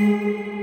Música